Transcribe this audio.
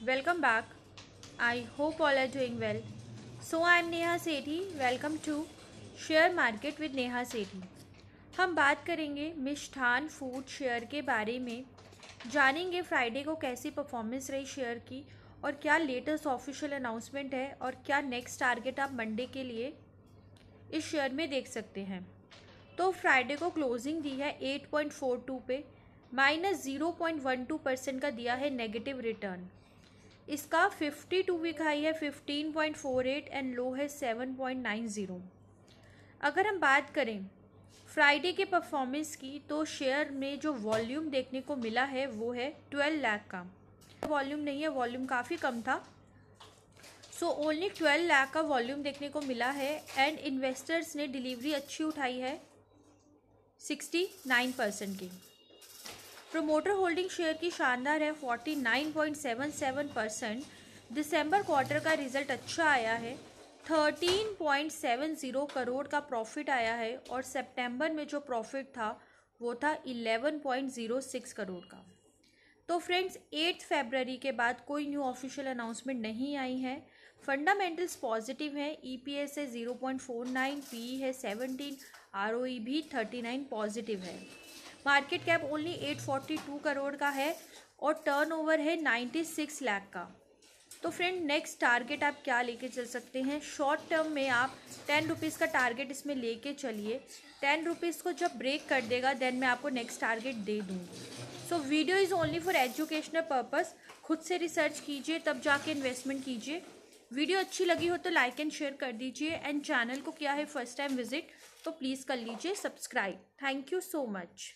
welcome back. I hope all are doing well. So, I am Neha Sethi. Welcome to share market with Neha Sethi हम बात करेंगे मिष्ठान food share के बारे में जानेंगे Friday को कैसी परफॉर्मेंस रही शेयर की और क्या लेटेस्ट ऑफिशियल अनाउंसमेंट है और क्या नेक्स्ट टारगेट आप मंडे के लिए इस शेयर में देख सकते हैं तो फ्राइडे को क्लोजिंग दी है 8.42 पे minus zero point one two percent का दिया है नेगेटिव रिटर्न इसका फिफ्टी टू वीक हाई है fifteen point four eight and low है सेवन पॉइंट नाइन ज़ीरो अगर हम बात करें फ्राइडे के परफॉर्मेंस की तो शेयर में जो वॉल्यूम देखने को मिला है, वो है ट्वेल्व लाख का। वॉल्यूम नहीं है वॉल्यूम काफ़ी कम था। सो ओनली ट्वेल्व लाख का वॉल्यूम देखने को मिला है एंड इन्वेस्टर्स ने डिलीवरी अच्छी उठाई है सिक्सटी नाइन परसेंट की। प्रोमोटर होल्डिंग शेयर की शानदार है 49.77 परसेंट दिसंबर क्वार्टर का रिज़ल्ट अच्छा आया है 13.70 करोड़ का प्रॉफिट आया है और सितंबर में जो प्रॉफिट था, वो था 11.06 करोड़ का। तो फ्रेंड्स एट्थ फेबररी के बाद कोई न्यू ऑफिशियल अनाउंसमेंट नहीं आई है। फंडामेंटल्स पॉजिटिव है ईपीएस है 0.49 पी है 17 आरओई भी 39 पॉजिटिव है। मार्केट कैप ओनली 842 करोड़ का है और टर्नओवर है 96 लाख का। तो फ्रेंड नेक्स्ट टारगेट आप क्या लेके चल सकते हैं? शॉर्ट टर्म में आप टेन रुपीज़ का टारगेट इसमें लेके चलिए। टेन रुपीज़ को जब ब्रेक कर देगा देन मैं आपको नेक्स्ट टारगेट दे दूँगी। So video is only for educational purpose खुद से रिसर्च कीजिए, तब जाके इन्वेस्टमेंट कीजिए। वीडियो अच्छी लगी हो तो लाइक एंड शेयर कर दीजिए। एंड चैनल को किया है फ़र्स्ट टाइम विज़िट तो प्लीज़ कर लीजिए subscribe. Thank you so much.